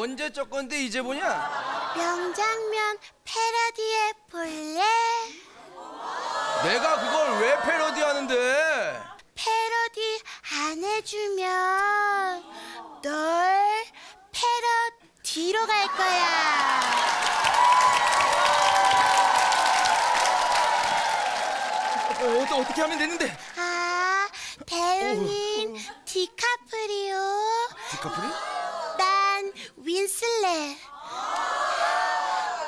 언제 적 건데 이제 보냐? 명장면 패러디해 볼래? 내가 그걸 왜 패러디 하는데? 패러디 안 해주면 널 패러디로 갈 거야. 어, 어떠, 어떻게 하면 되는데? 아, 배우는 디카프리오, 디카프리? 난 윈슬렛.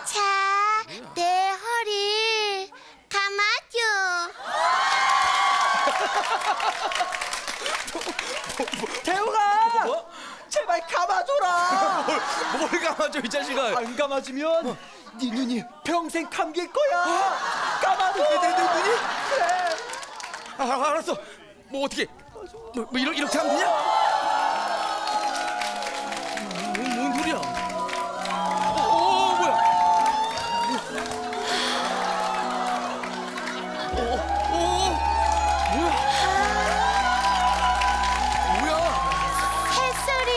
자, 내 허리 감아줘. 대웅아! 뭐? 제발 감아줘라! 뭘, 뭘 감아줘 이 자식아? 안 감아주면 네 눈이 평생 감길 거야! 감아줘! 내, 내, 내 눈이? 그래! 아, 아, 알았어. 뭐 어떻게? 뭐, 뭐 이렇게 이렇게 하면 되냐? 어, 어, 어, 뭐야? 뭐야? 새소리,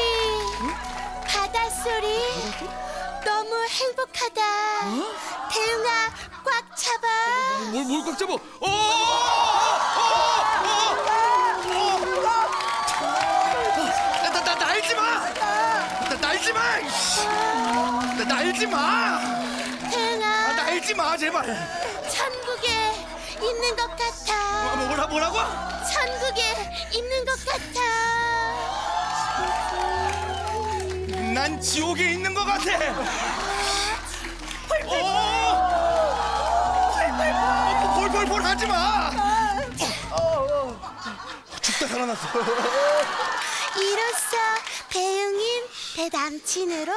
바닷소리, 너무 행복하다. 대웅아, 꽉 잡아. 뭘, 뭘 꽉 잡아? 어, 어, 어, 어. 나, 날지 마! 나 날지 마! 나 날지 마! 아, 대웅아, 날지 마, 제발. 있는 것 같아. 뭐, 뭐라 뭐라고? 천국에 있는 것 같아. 난 지옥에 있는 것 같아. 오! 볼볼볼 하지 마. 죽다 살아났어. 이로써 배웅인 배 남친으로